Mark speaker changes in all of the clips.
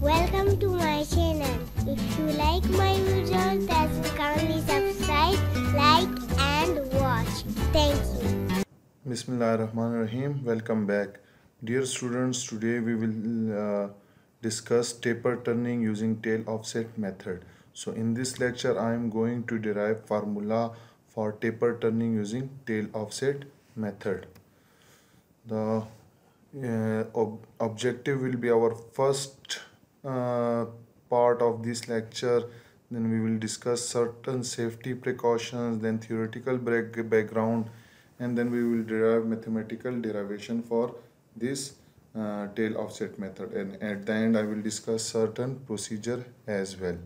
Speaker 1: Welcome to my channel. If you like my videos, then kindly subscribe, like and watch. Thank you.
Speaker 2: Bismillah ar-Rahman ar-Rahim. Welcome back. Dear students, today we will uh, discuss taper turning using tail offset method. So in this lecture I am going to derive formula for taper turning using tail offset method. The uh, ob objective will be our first uh, part of this lecture then we will discuss certain safety precautions then theoretical background and then we will derive mathematical derivation for this uh, tail offset method and at the end I will discuss certain procedure as well.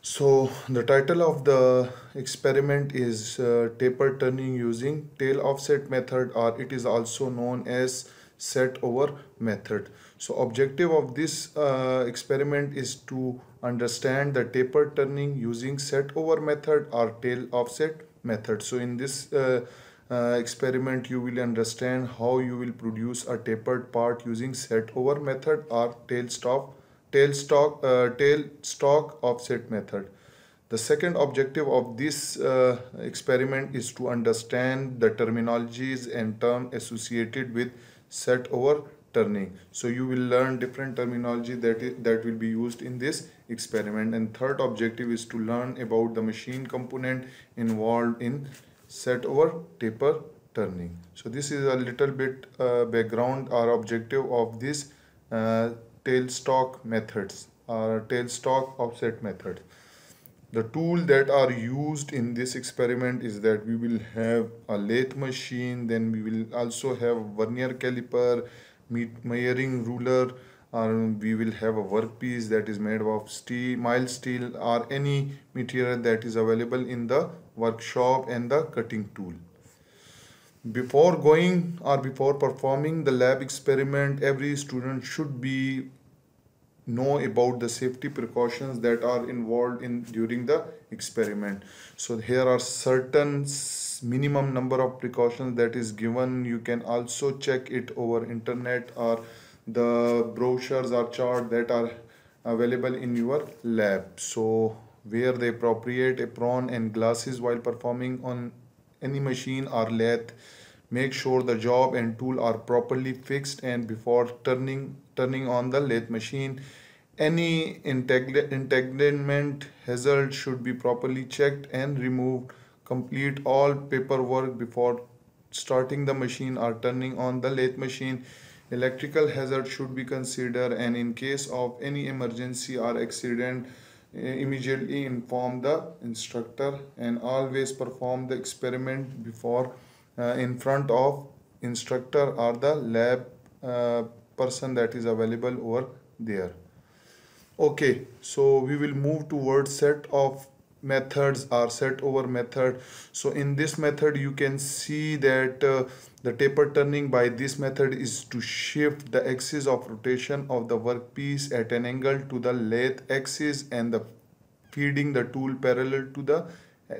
Speaker 2: So the title of the experiment is uh, taper turning using tail offset method or it is also known as set over method. So objective of this uh, experiment is to understand the taper turning using set over method or tail offset method. So in this uh, uh, experiment you will understand how you will produce a tapered part using set over method or tail stop tail stock uh, tail stock offset method the second objective of this uh, experiment is to understand the terminologies and term associated with set over turning so you will learn different terminology that is, that will be used in this experiment. And third objective is to learn about the machine component involved in set over taper turning. So this is a little bit uh, background or objective of this uh, tailstock methods or tailstock offset method the tool that are used in this experiment is that we will have a lathe machine then we will also have vernier caliper measuring ruler or we will have a workpiece that is made of steel mild steel or any material that is available in the workshop and the cutting tool. Before going or before performing the lab experiment every student should be know about the safety precautions that are involved in during the experiment. So here are certain minimum number of precautions that is given. You can also check it over internet or the brochures or chart that are available in your lab. So wear the appropriate apron and glasses while performing on any machine or lathe make sure the job and tool are properly fixed and before turning turning on the lathe machine. Any entanglement hazard should be properly checked and removed complete all paperwork before starting the machine or turning on the lathe machine. Electrical hazard should be considered and in case of any emergency or accident immediately inform the instructor and always perform the experiment before uh, in front of instructor or the lab uh, person that is available over there. Okay so we will move towards set over methods or set over method. So in this method you can see that uh, the taper turning by this method is to shift the axis of rotation of the workpiece at an angle to the lathe axis and the feeding the tool parallel to the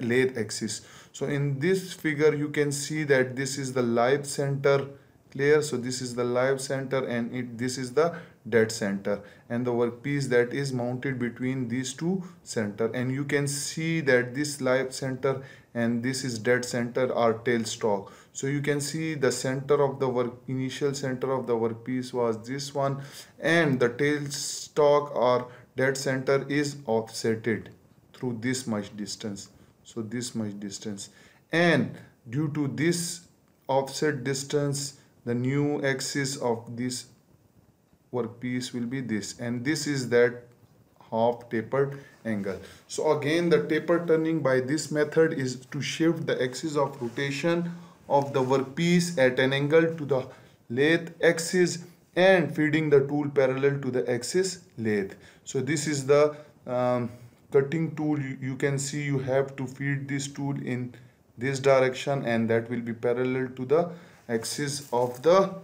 Speaker 2: lathe axis. So in this figure you can see that this is the live center clear. So this is the live center and it this is the dead center. And the workpiece that is mounted between these two center. And you can see that this live center and this is dead center are tail stock. So you can see the center of the work initial center of the workpiece was this one. And the tail stock or dead center is offsetted through this much distance. So this much distance. And due to this offset distance the new axis of this workpiece will be this and this is that half tapered angle. So again the taper turning by this method is to shift the axis of rotation of the workpiece at an angle to the lathe axis and feeding the tool parallel to the axis lathe so this is the um, cutting tool you, you can see you have to feed this tool in this direction and that will be parallel to the axis of the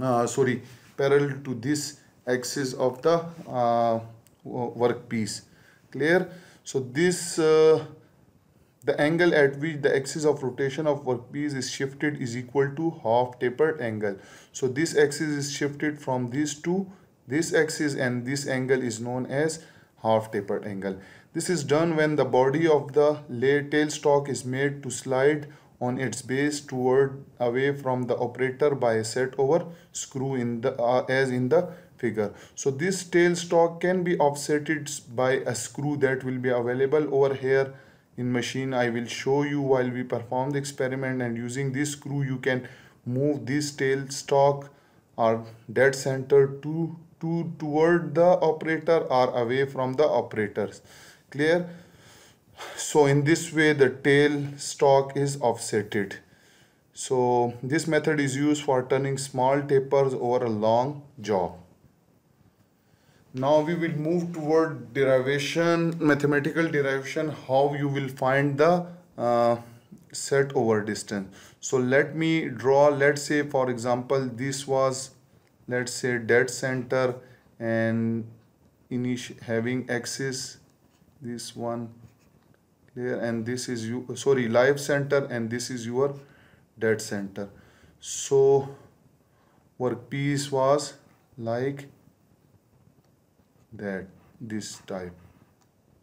Speaker 2: uh, sorry parallel to this axis of the uh, workpiece. Clear? So this uh, the angle at which the axis of rotation of workpiece is shifted is equal to half tapered angle. So this axis is shifted from this to this axis and this angle is known as half tapered angle. This is done when the body of the tailstock is made to slide on its base toward away from the operator by a set over screw in the uh, as in the figure. So this tailstock can be offsetted by a screw that will be available over here in machine. I will show you while we perform the experiment and using this screw you can move this tailstock or dead center to, to toward the operator or away from the operators. Clear? So in this way the tail stock is offsetted. So this method is used for turning small tapers over a long job. Now we will move toward derivation, mathematical derivation, how you will find the uh, set over distance. So let me draw, let's say for example, this was, let's say dead center and having axis, this one here and this is you, sorry, live center and this is your dead center. So workpiece was like that this type.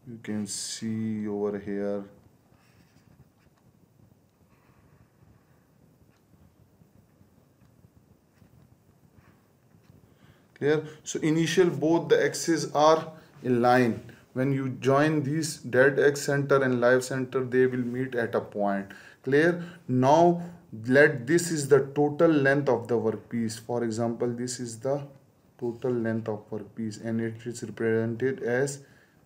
Speaker 2: You can see over here. Clear? So initial both the axes are in line when you join these dead x center and live center they will meet at a point. Clear? Now let this is the total length of the workpiece. For example this is the total length of workpiece and it is represented as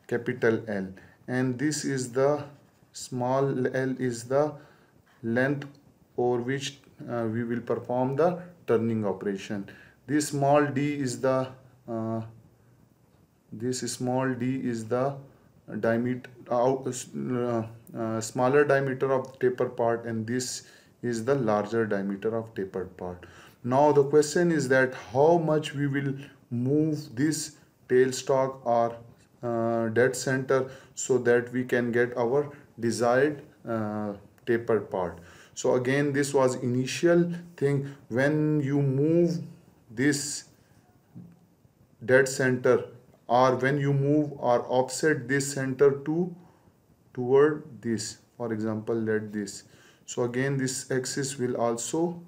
Speaker 2: capital L. And this is the small l is the length over which uh, we will perform the turning operation. This small d is the uh, this small d is the diameter uh, uh, uh, smaller diameter of taper part and this is the larger diameter of tapered part now the question is that how much we will move this tailstock or uh, dead center so that we can get our desired uh, tapered part. So again this was initial thing when you move this dead center or when you move or offset this center to toward this. For example let this. So again this axis will also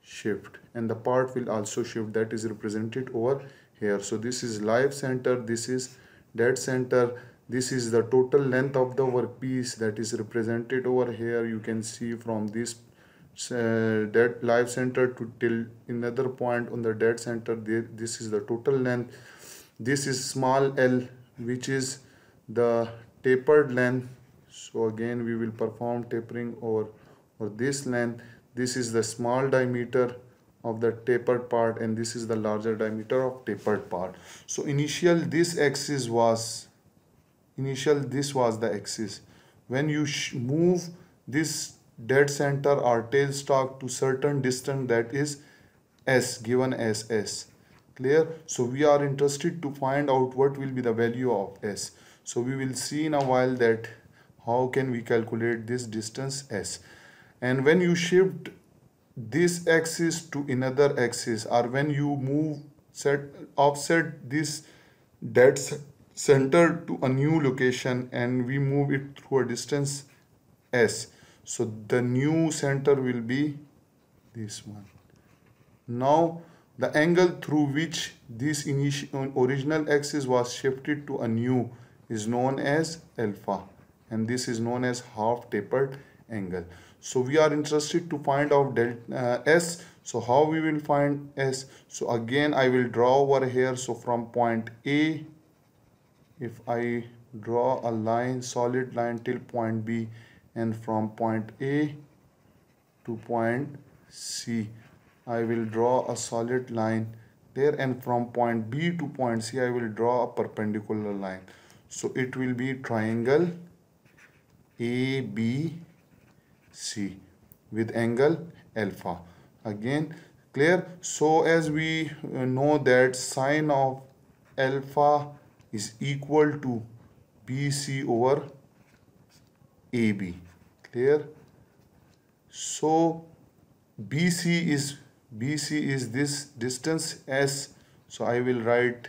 Speaker 2: shift and the part will also shift that is represented over here. So this is live center this is dead center this is the total length of the workpiece that is represented over here. You can see from this uh, dead live center to till another point on the dead center this is the total length this is small l which is the tapered length. So again we will perform tapering over or this length. This is the small diameter of the tapered part and this is the larger diameter of tapered part. So initial this axis was initial this was the axis. When you move this dead center or tail tailstock to certain distance that is s given as s clear. So we are interested to find out what will be the value of s. So we will see in a while that how can we calculate this distance s. And when you shift this axis to another axis or when you move set offset this dead center to a new location and we move it through a distance s. So the new center will be this one. Now the angle through which this initial original axis was shifted to a new is known as alpha and this is known as half tapered angle. So we are interested to find out delta uh, s. So how we will find s? So again i will draw over here. So from point a if i draw a line solid line till point b and from point a to point c i will draw a solid line. There and from point b to point c i will draw a perpendicular line. So it will be triangle a b C with angle alpha. Again clear? So as we uh, know that sine of alpha is equal to BC over AB clear? So BC is BC is this distance S so I will write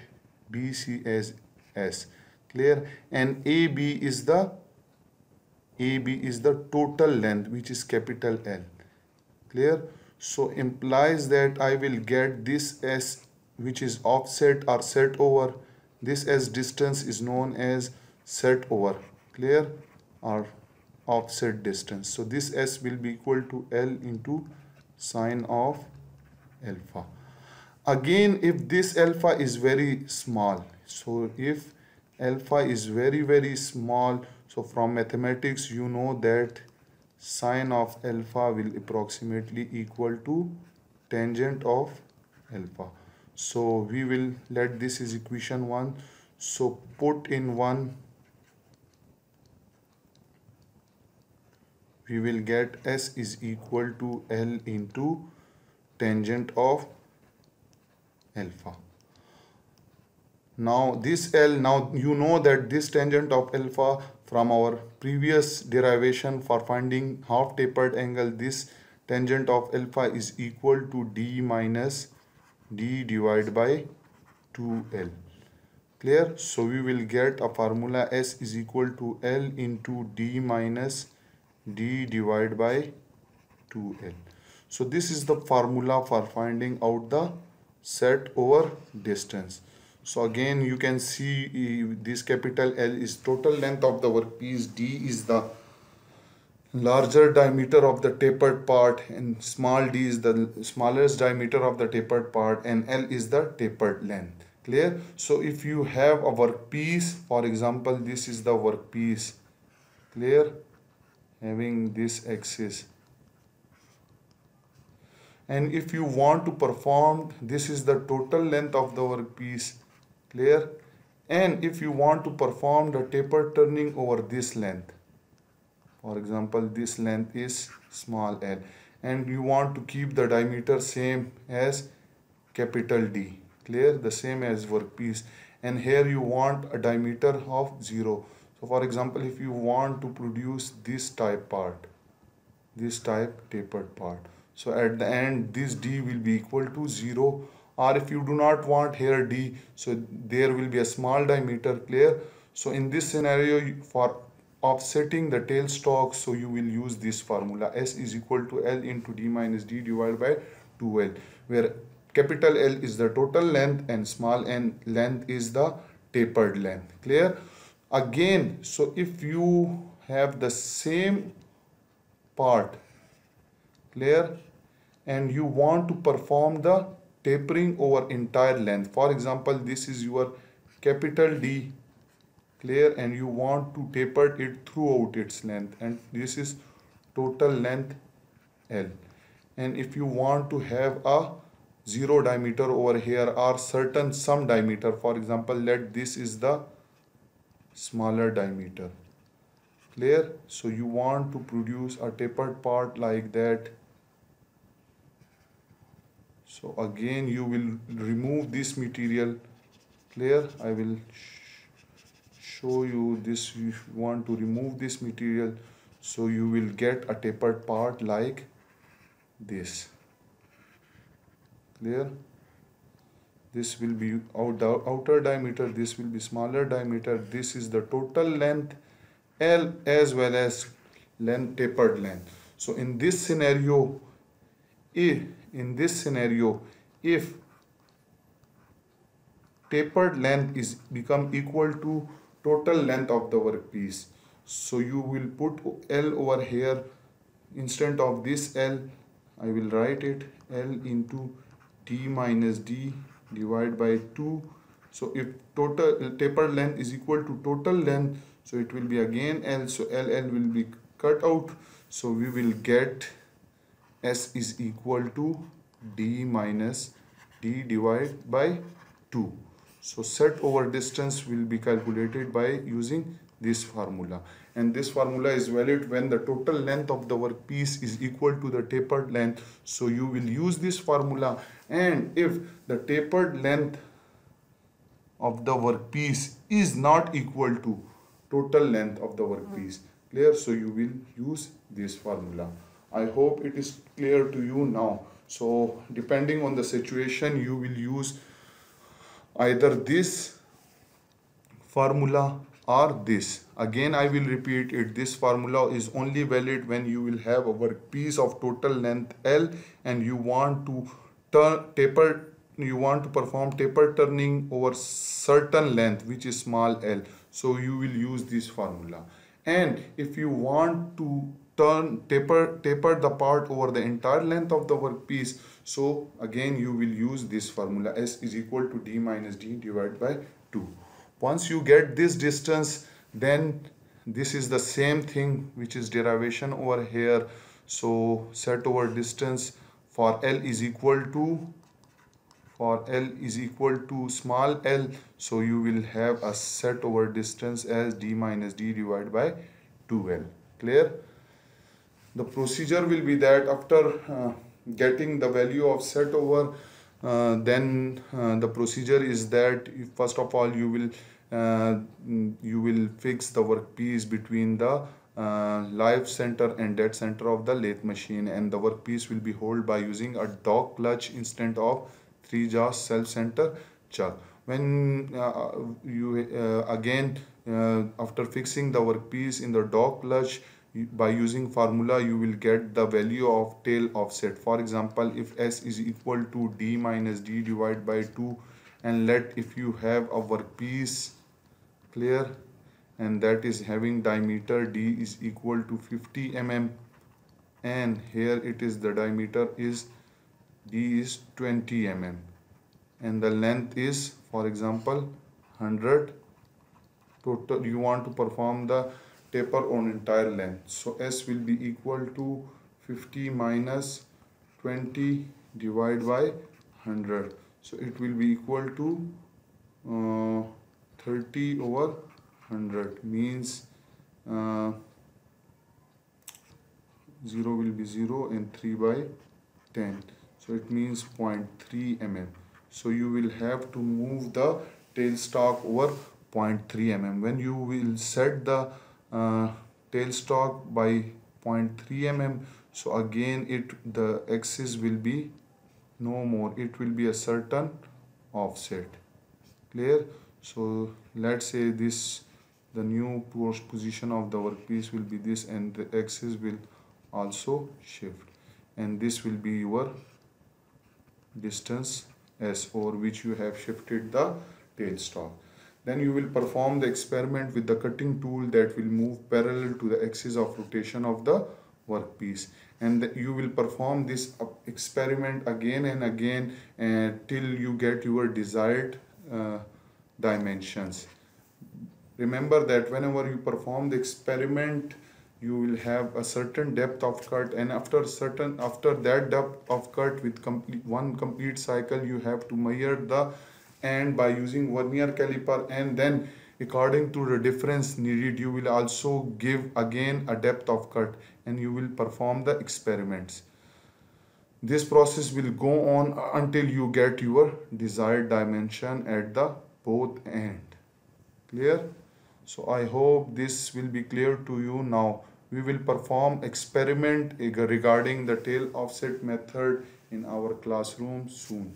Speaker 2: BC as S. Clear? And AB is the AB is the total length which is capital L. Clear? So implies that I will get this S which is offset or set over. This S distance is known as set over. Clear? Or offset distance. So this S will be equal to L into sine of alpha. Again if this alpha is very small so if alpha is very very small so from mathematics you know that sine of alpha will approximately equal to tangent of alpha. So we will let this is equation 1 so put in 1 we will get s is equal to l into tangent of alpha. Now this l now you know that this tangent of alpha from our previous derivation for finding half tapered angle this tangent of alpha is equal to d minus d divided by 2l clear? So we will get a formula s is equal to l into d minus d divided by 2l so this is the formula for finding out the set over distance. So again you can see this capital L is total length of the workpiece. D is the larger diameter of the tapered part and small d is the smallest diameter of the tapered part and L is the tapered length. Clear? So if you have a workpiece for example this is the workpiece. Clear? Having this axis and if you want to perform this is the total length of the workpiece clear. And if you want to perform the taper turning over this length for example this length is small l. And you want to keep the diameter same as capital D clear? The same as workpiece and here you want a diameter of 0 so for example if you want to produce this type part this type tapered part so at the end this d will be equal to 0 or if you do not want here d so there will be a small diameter clear. So in this scenario for offsetting the tail tailstock so you will use this formula. S is equal to l into d minus d divided by 2l where capital L is the total length and small n length is the tapered length. Clear? Again so if you have the same part clear and you want to perform the tapering over entire length. For example this is your capital D clear and you want to taper it throughout its length. And this is total length L. And if you want to have a zero diameter over here or certain some diameter for example let this is the smaller diameter clear so you want to produce a tapered part like that so again you will remove this material clear I will sh show you this you want to remove this material so you will get a tapered part like this. Clear? This will be out outer diameter this will be smaller diameter. This is the total length L as well as length tapered length. So in this scenario if in this scenario if tapered length is become equal to total length of the workpiece. So you will put L over here instead of this L I will write it L into D minus D divided by 2 so if total tapered length is equal to total length so it will be again L. So L L will be cut out. So we will get S is equal to D minus D divided by 2. So set over distance will be calculated by using this formula. And this formula is valid when the total length of the workpiece is equal to the tapered length. So you will use this formula. And if the tapered length of the workpiece is not equal to total length of the workpiece. Clear? So you will use this formula I hope it is clear to you now. So depending on the situation, you will use either this formula or this. Again I will repeat it. This formula is only valid when you will have a workpiece of total length L and you want to turn taper you want to perform taper turning over certain length which is small l. So you will use this formula. And if you want to turn taper taper the part over the entire length of the workpiece. So again you will use this formula. S is equal to d minus d divided by 2 once you get this distance then this is the same thing which is derivation over here. So set over distance for l is equal to for L is equal to small l. So you will have a set over distance as d minus d divided by 2l clear the procedure will be that after uh, getting the value of set over uh, then uh, the procedure is that first of all you will uh, you will fix the workpiece between the uh, live center and dead center of the lathe machine and the workpiece will be held by using a dog clutch instead of three jaws self-center chuck. When uh, you again after fixing the workpiece in the dog clutch by using formula you will get the value of tail offset. For example if s is equal to d minus d divided by 2 and let if you have a workpiece clear and that is having diameter d is equal to 50 mm and here it is the diameter is d is 20 mm and the length is for example 100 total you want to perform the taper on entire length. So s will be equal to 50 minus 20 divided by 100 so it will be equal to uh, 30 over 100 means uh, 0 will be 0 and 3 by 10 so it means 0.3 mm so you will have to move the tailstock over 0.3 mm when you will set the uh, tailstock by 0.3 mm so again it the axis will be no more. It will be a certain offset. Clear? So let's say this the new position of the workpiece will be this and the axis will also shift. And this will be your distance s over which you have shifted the tailstock. Then you will perform the experiment with the cutting tool that will move parallel to the axis of rotation of the workpiece and you will perform this experiment again and again uh, till you get your desired uh, dimensions. Remember that whenever you perform the experiment you will have a certain depth of cut and after certain after that depth of cut with complete one complete cycle you have to measure the end by using vernier caliper and then according to the difference needed you will also give again a depth of cut and you will perform the experiments. This process will go on until you get your desired dimension at the both end. Clear? So i hope this will be clear to you. Now we will perform experiment regarding the tail offset method in our classroom soon